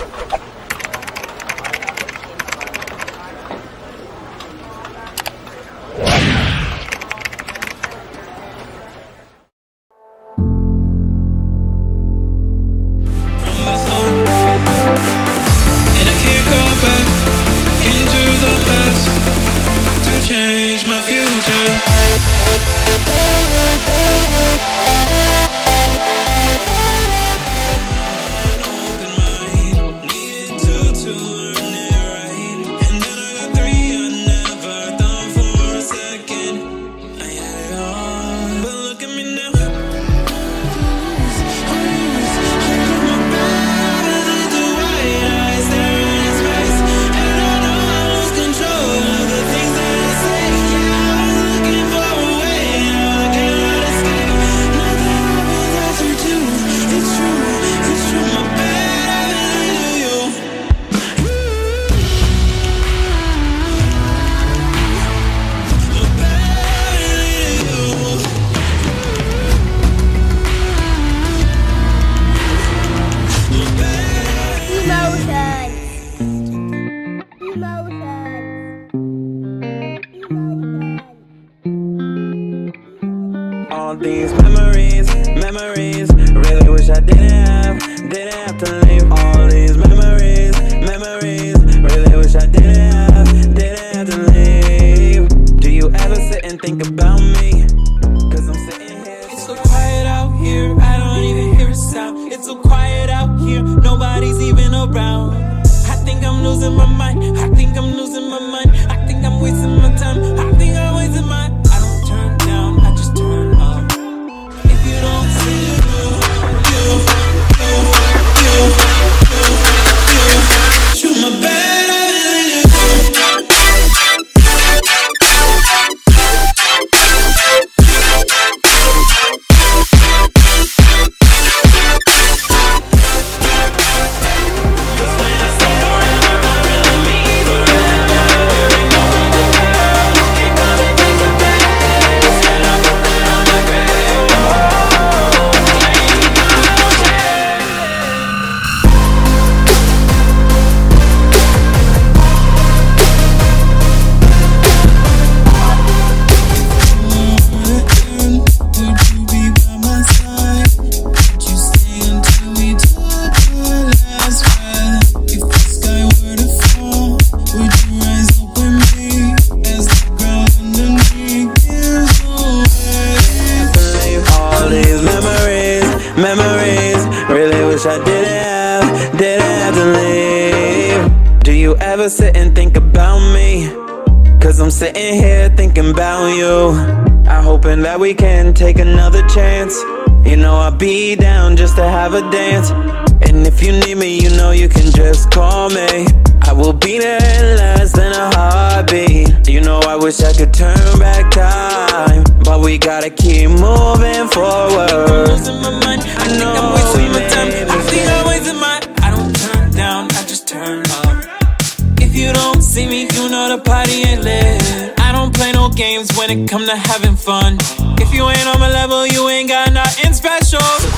you All these memories, memories. Really wish I didn't have, didn't have to leave. All these memories, memories. Really wish I didn't have, didn't have to leave. Do you ever sit and think about me? Cause I'm sitting here. It's so quiet out here, I don't even hear a sound. It's so quiet out here, nobody's even around. I think I'm losing my mind, I think I'm losing wish I didn't have, didn't have to leave. Do you ever sit and think about me? Cause I'm sitting here thinking about you. I'm hoping that we can take another chance. You know I'll be down just to have a dance. And if you need me, you know you can just call me. I will be there in less than a heartbeat. You know I wish I could turn back time, but we gotta keep moving forward. Party ain't lit. I don't play no games when it come to having fun. If you ain't on my level, you ain't got nothing special. So